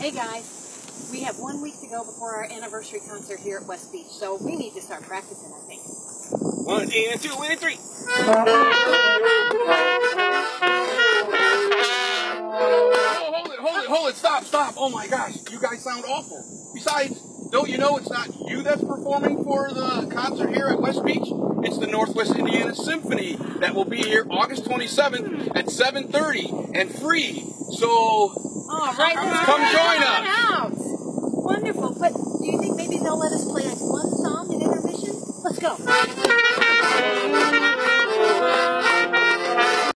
Hey guys, we have one week to go before our anniversary concert here at West Beach, so we need to start practicing, I think. One and two and three. Oh, hold it, hold it, hold it, stop, stop. Oh my gosh, you guys sound awful. Besides, don't you know it's not you that's performing for the concert here at West Beach? It's the Northwest Indiana Symphony that will be here August 27th at 7.30 and free. So, All right, then. Come join us. Wonderful, but do you think maybe they'll let us play like one song in intermission? Let's go.